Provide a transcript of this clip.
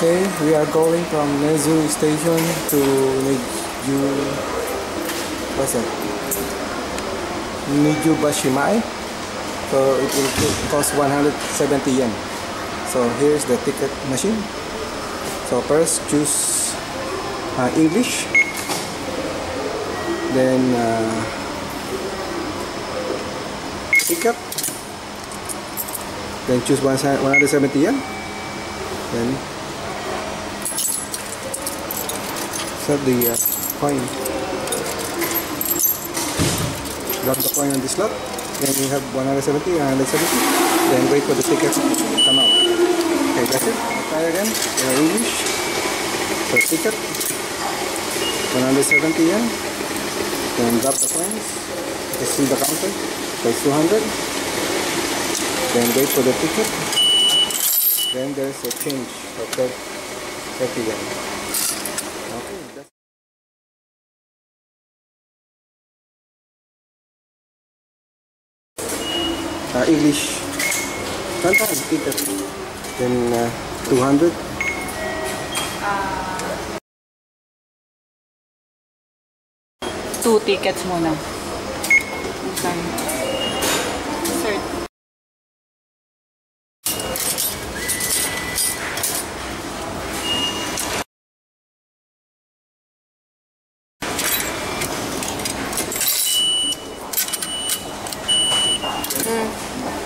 Okay, we are going from Nezu station to Niju. What's that? Niju Bashimae. So it will cost 170 yen. So here's the ticket machine. So first choose uh, English. Then uh, ticket. Then choose 170 yen. Then set the uh, coin. Drop the coin on the slot. Then you have 170, 170. Then wait for the ticket to come out. Okay, that's it. Try again. In English. So ticket. 170 yen. Then drop the coins. You see the counter. So it's 200. Then wait for the ticket. Then there's a change of 30 yen. Uh, English. Sometimes ticket. Then uh, 200. Two tickets muna. Okay. 嗯。